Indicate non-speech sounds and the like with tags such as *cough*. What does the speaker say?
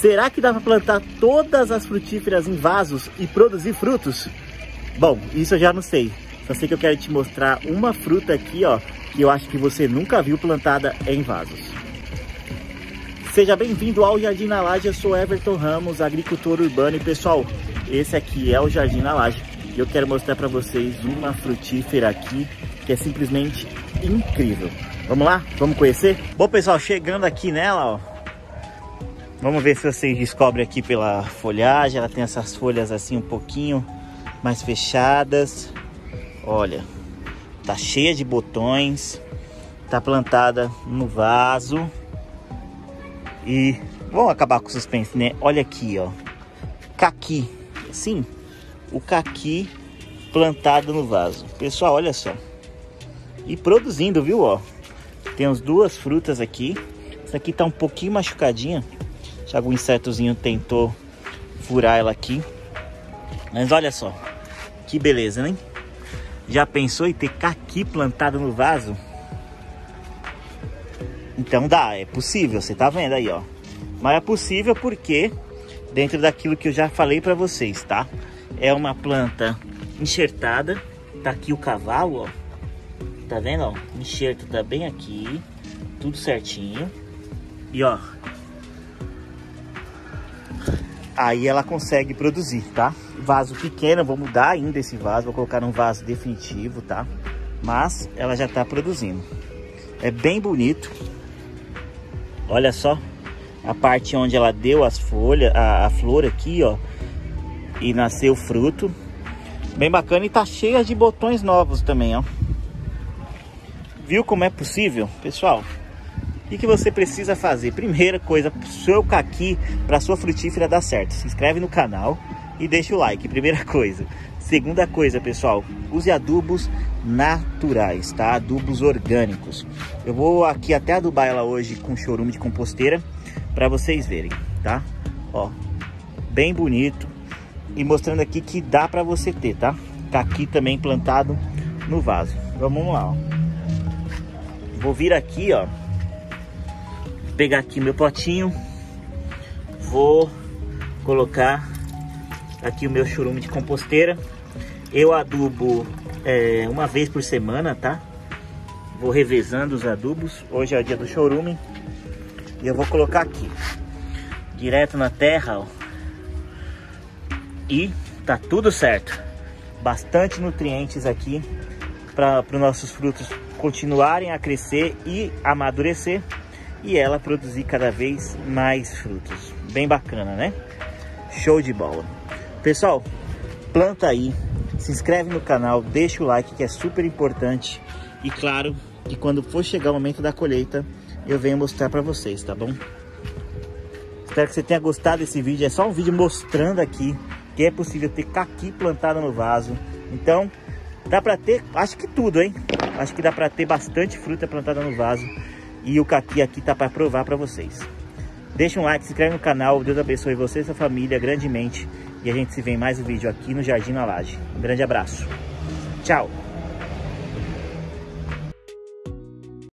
Será que dá para plantar todas as frutíferas em vasos e produzir frutos? Bom, isso eu já não sei. Só sei que eu quero te mostrar uma fruta aqui, ó, que eu acho que você nunca viu plantada em vasos. Seja bem-vindo ao Jardim na Laje, eu sou Everton Ramos, agricultor urbano e pessoal, esse aqui é o Jardim na Laje e eu quero mostrar para vocês uma frutífera aqui que é simplesmente incrível. Vamos lá? Vamos conhecer? Bom pessoal, chegando aqui nela, ó, Vamos ver se vocês descobrem aqui pela folhagem. Ela tem essas folhas assim um pouquinho mais fechadas. Olha, tá cheia de botões. Tá plantada no vaso. E vamos acabar com o suspense, né? Olha aqui, ó. Caqui. Sim, o caqui plantado no vaso. Pessoal, olha só. E produzindo, viu, ó. Temos duas frutas aqui. Essa aqui tá um pouquinho machucadinha se algum insetozinho tentou furar ela aqui. Mas olha só, que beleza, né? Já pensou em ter caqui plantado no vaso? Então dá, é possível, você tá vendo aí, ó. Mas é possível porque dentro daquilo que eu já falei para vocês, tá? É uma planta enxertada, tá aqui o cavalo, ó. Tá vendo, ó? O enxerto tá bem aqui, tudo certinho. E ó, aí ela consegue produzir, tá? Vaso pequeno, vou mudar ainda esse vaso, vou colocar um vaso definitivo, tá? Mas ela já tá produzindo. É bem bonito. Olha só a parte onde ela deu as folhas, a, a flor aqui, ó. E nasceu fruto. Bem bacana e tá cheia de botões novos também, ó. Viu como é possível? Pessoal, o que você precisa fazer? Primeira coisa, seu caqui para sua frutífera dar certo. Se inscreve no canal e deixa o like, primeira *laughs* coisa. Segunda coisa, pessoal, use adubos naturais, tá? Adubos orgânicos. Eu vou aqui até adubar ela hoje com chorume de composteira para vocês verem, tá? Ó, bem bonito e mostrando aqui que dá para você ter, tá? Caqui também plantado no vaso. Vamos lá, ó. Vou vir aqui, ó pegar aqui meu potinho, vou colocar aqui o meu churume de composteira. Eu adubo é, uma vez por semana, tá? Vou revezando os adubos. Hoje é o dia do chorume. E eu vou colocar aqui, direto na terra, ó. E tá tudo certo. Bastante nutrientes aqui para os nossos frutos continuarem a crescer e amadurecer e ela produzir cada vez mais frutos. Bem bacana, né? Show de bola. Pessoal, planta aí, se inscreve no canal, deixa o like que é super importante. E claro, que quando for chegar o momento da colheita, eu venho mostrar para vocês, tá bom? Espero que você tenha gostado desse vídeo. É só um vídeo mostrando aqui que é possível ter caqui plantado no vaso. Então, dá para ter, acho que tudo, hein? Acho que dá para ter bastante fruta plantada no vaso. E o caqui aqui tá para provar para vocês. Deixa um like, se inscreve no canal. Deus abençoe você e sua família grandemente. E a gente se vê em mais um vídeo aqui no Jardim na Laje. Um grande abraço. Tchau.